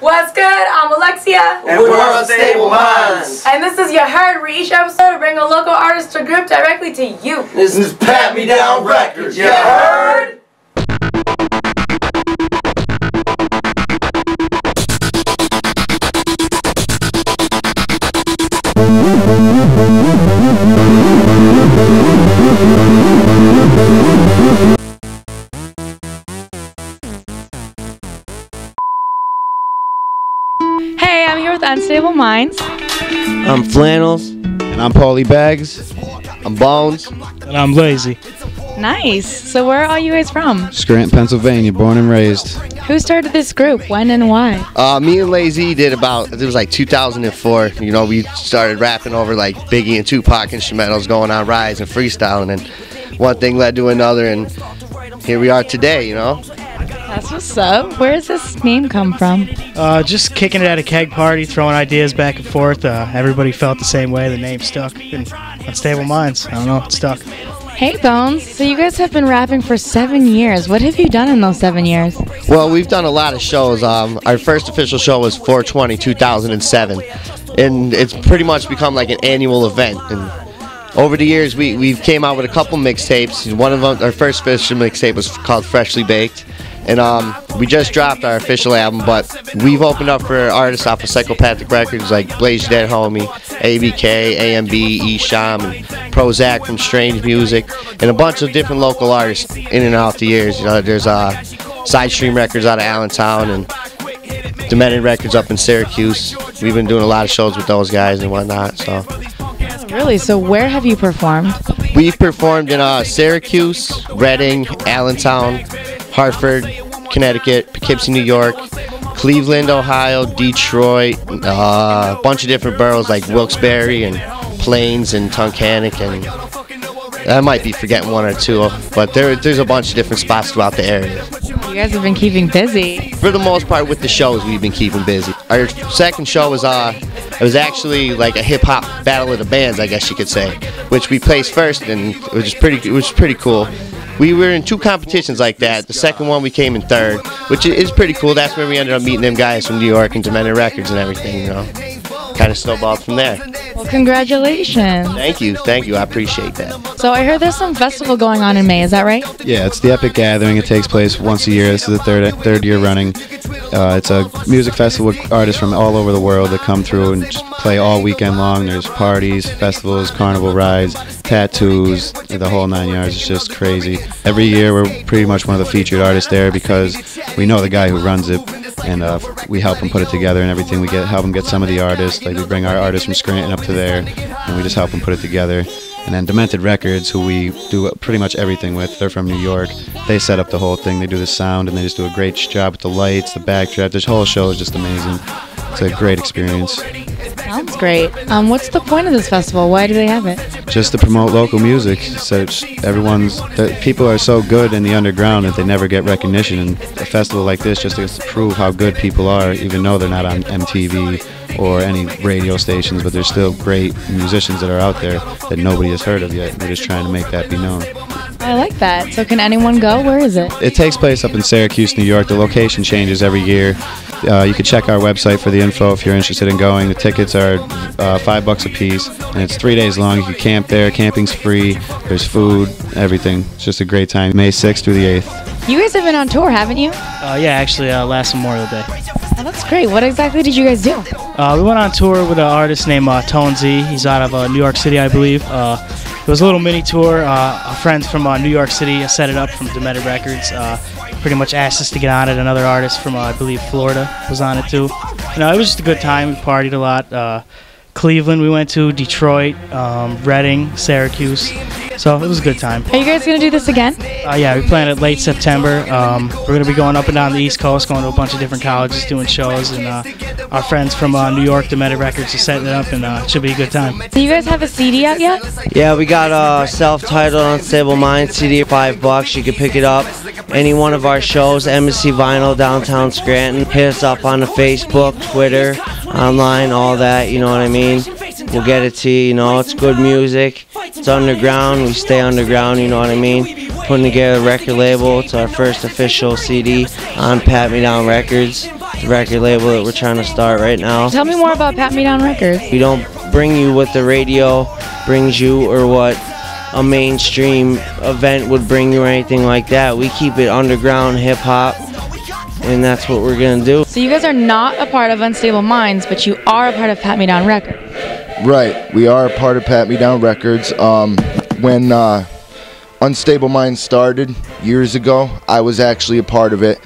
What's good? I'm Alexia. And we're Unstable Minds. And this is Ya Herd Where each episode to bring a local artist or group directly to you. This is Pat Me Down Records. You heard? Hey, I'm here with Unstable Minds. I'm Flannels. And I'm Paulie Bags. I'm Bones. And I'm lazy. Nice. So where are you guys from? Scranton, Pennsylvania, born and raised. Who started this group? When and why? Uh, me and Lazy did about, it was like 2004. You know, we started rapping over like Biggie and Tupac instrumentals going on Rise and freestyling. And one thing led to another. And here we are today, you know? That's what's up. Where does this name come from? Uh, just kicking it at a keg party, throwing ideas back and forth. Uh, everybody felt the same way. The name stuck. And Unstable Minds. I don't know. It stuck. Hey Bones, so you guys have been rapping for seven years. What have you done in those seven years? Well, we've done a lot of shows. Um, our first official show was 420 2007, and it's pretty much become like an annual event. And over the years, we we've came out with a couple mixtapes. One of them, our first official mixtape was called Freshly Baked, and um, we just dropped our official album. But we've opened up for artists off of Psychopathic Records like Blaze Dead Homie, ABK, AMB, E Sham, and Prozak from Strange Music, and a bunch of different local artists in and out the years. You know, there's uh, Sidestream Records out of Allentown and Demented Records up in Syracuse. We've been doing a lot of shows with those guys and whatnot. So Really? So where have you performed? we've performed in uh, Syracuse, Reading, Allentown, Hartford, Connecticut, Poughkeepsie, New York, Cleveland, Ohio, Detroit, uh, a bunch of different boroughs like Wilkes-Barre and Plains and Tunkhannock and I might be forgetting one or two, but there, there's a bunch of different spots throughout the area. You guys have been keeping busy. For the most part, with the shows, we've been keeping busy. Our second show was uh, it was actually like a hip hop battle of the bands, I guess you could say, which we placed first, and it was pretty, it was pretty cool. We were in two competitions like that. The second one we came in third, which is pretty cool. That's where we ended up meeting them guys from New York and Demented Records and everything. You know, kind of snowballed from there. Well, congratulations. Thank you, thank you. I appreciate that. So I heard there's some festival going on in May. Is that right? Yeah, it's the Epic Gathering. It takes place once a year. This is the third third year running. Uh, it's a music festival with artists from all over the world that come through and just play all weekend long. There's parties, festivals, carnival rides, tattoos, the whole nine yards. It's just crazy. Every year we're pretty much one of the featured artists there because we know the guy who runs it, and uh, we help them put it together and everything. We get help them get some of the artists. Like we bring our artists from Scranton up to there, and we just help them put it together. And then Demented Records, who we do pretty much everything with, they're from New York. They set up the whole thing. They do the sound, and they just do a great job with the lights, the backdrop. This whole show is just amazing. It's a great experience. Sounds great. Um, what's the point of this festival? Why do they have it? Just to promote local music. So everyone's, people are so good in the underground that they never get recognition. And a festival like this just to prove how good people are, even though they're not on MTV or any radio stations, but there's still great musicians that are out there that nobody has heard of yet. We're just trying to make that be known. I like that. So can anyone go? Where is it? It takes place up in Syracuse, New York. The location changes every year. Uh, you can check our website for the info if you're interested in going. The tickets are uh, five bucks a piece, and it's three days long. You can camp there. Camping's free. There's food, everything. It's just a great time. May 6th through the 8th. You guys have been on tour, haven't you? Uh, yeah, actually, uh, last Memorial Day. Oh, that's great. What exactly did you guys do? Uh, we went on tour with an artist named uh, Tone Z. He's out of uh, New York City, I believe. Uh, it was a little mini tour. Uh, friends from uh, New York City set it up from Demented Records. Uh, pretty much asked us to get on it. Another artist from, uh, I believe, Florida was on it too. You know, it was just a good time. We partied a lot. Cleveland, we went to Detroit, um, Reading, Syracuse. So it was a good time. Are you guys gonna do this again? Uh, yeah, we plan it late September. Um, we're going to be going up and down the East Coast, going to a bunch of different colleges, doing shows, and uh, our friends from uh, New York, Demented Records, are setting it up, and uh, it should be a good time. Do you guys have a CD out yet? Yeah, we got a self-titled Unstable Mind CD, five bucks. You can pick it up any one of our shows, Embassy Vinyl, downtown Scranton. Hit us up on the Facebook, Twitter, online, all that. You know what I mean? We'll get it to you. You know, it's good music. It's underground. We stay underground. You know what I mean? Putting together a record label. It's our first official CD on Pat Me Down Records. the record label that we're trying to start right now. Tell me more about Pat Me Down Records. We don't bring you what the radio brings you or what a mainstream event would bring you or anything like that. We keep it underground hip hop, and that's what we're gonna do. So you guys are not a part of Unstable Minds, but you are a part of Pat Me Down Records. Right, we are a part of Pat Me Down Records. Um, when uh, Unstable Minds started years ago, I was actually a part of it.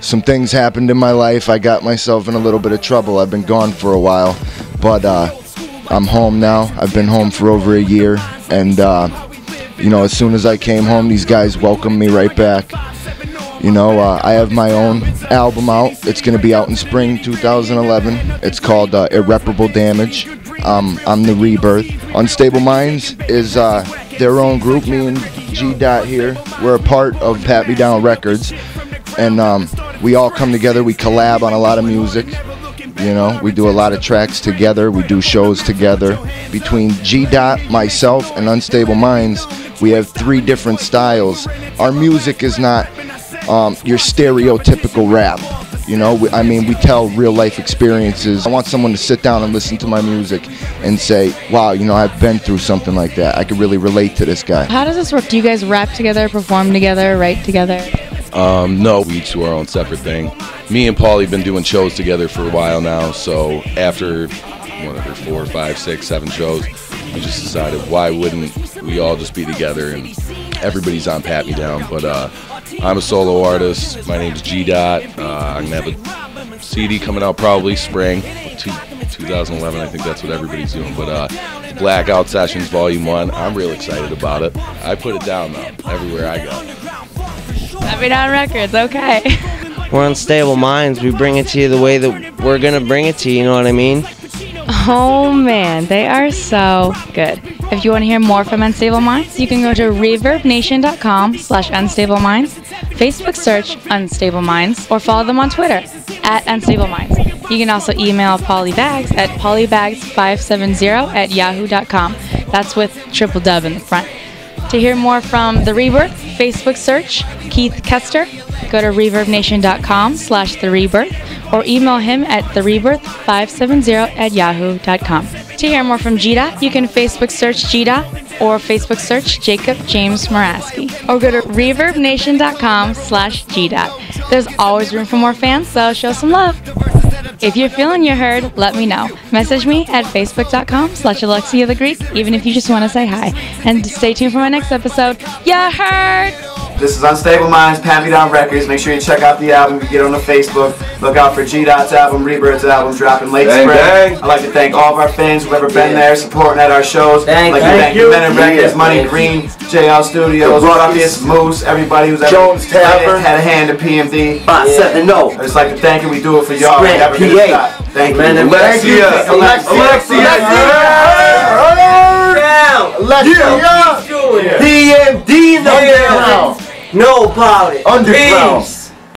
Some things happened in my life. I got myself in a little bit of trouble. I've been gone for a while, but uh, I'm home now. I've been home for over a year, and uh, you know, as soon as I came home, these guys welcomed me right back. You know, uh, I have my own album out. It's going to be out in spring 2011. It's called uh, Irreparable Damage. Um, I'm the Rebirth. Unstable Minds is uh, their own group. Me and G Dot here. We're a part of Pat Me Down Records, and um, we all come together. We collab on a lot of music. You know, we do a lot of tracks together. We do shows together. Between G Dot, myself, and Unstable Minds, we have three different styles. Our music is not um, your stereotypical rap. You know, we, I mean, we tell real life experiences. I want someone to sit down and listen to my music and say, wow, you know, I've been through something like that. I could really relate to this guy. How does this work? Do you guys rap together, perform together, write together? Um, no, we each do our own separate thing. Me and Paulie been doing shows together for a while now, so after whatever four, five, six, seven shows, we just decided why wouldn't we all just be together and everybody's on Pat Me Down. But uh, I'm a solo artist. My name's G Dot. Uh, I'm gonna have a CD coming out probably spring, two, 2011. I think that's what everybody's doing. But uh, Blackout Sessions Volume One. I'm real excited about it. I put it down though everywhere I go. Pat Me Down Records, okay. We're unstable minds. We bring it to you the way that we're gonna bring it to you. You know what I mean? Oh man, they are so good. If you want to hear more from Unstable Minds, you can go to reverbnation.com slash unstable minds, Facebook search Unstable Minds, or follow them on Twitter at Unstable Minds. You can also email Paulie Bags at polybags570 at yahoo.com. That's with triple dub in the front. To hear more from The Rebirth, Facebook search Keith Kester. Go to reverbnation.com slash The Rebirth or email him at therebirth570 at yahoo.com. To hear more from GDOT, you can Facebook search GDOT or Facebook search Jacob James Moraski or go to reverbnation.com slash GDOT. There's always room for more fans, so show some love. If you're feeling you heard, let me know. Message me at facebook.com slash Alexia the Greek, even if you just want to say hi. And stay tuned for my next episode. You heard! This is Unstable Minds, Pat Me Down Records. Make sure you check out the album. You get on the Facebook. Look out for G Dot's album, Rebirth's album, dropping late spring. I'd like to thank all of our fans who've ever been Yeah. there, supporting at our shows. Thank- I'd like to thank thank you. Records, Yeah, Money thank Green, JL Studios, Ruckus. Moose, everybody who's ever Jones Tavern. had a hand in PMD. Five, seven, no. Oh. I'd just like to thank you. We do it for y'all. We never get a PA. shot. Thank Man, you. Alexia. Alexia. Alexia. Down. Alexia. PMD in the underground. Know about it. Underground. Peace.